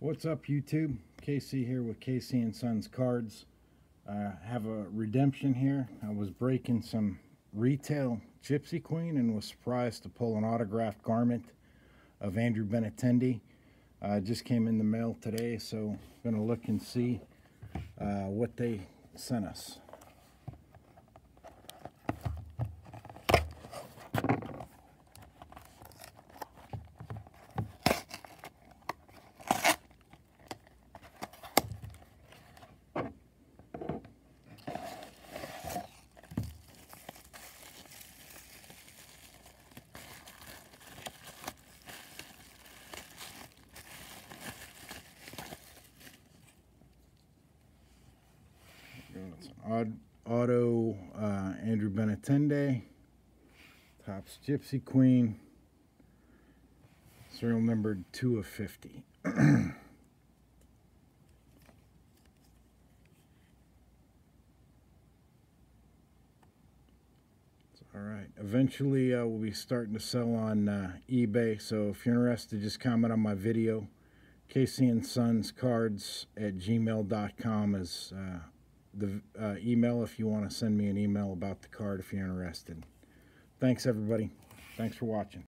What's up YouTube? KC here with KC and Sons Cards. Uh, have a redemption here. I was breaking some retail Gypsy Queen and was surprised to pull an autographed garment of Andrew Benintendi. Uh, just came in the mail today, so I'm gonna look and see uh, what they sent us. It's Auto uh, Andrew Benintendi. Topps Gypsy Queen. Serial number 2 of 50. All right. Eventually, uh, we'll be starting to sell on uh, eBay. So if you're interested, just comment on my video. KC and Sons Cards at gmail.com is uh, the uh, email if you want to send me an email about the card if you're interested. Thanks, everybody. Thanks for watching.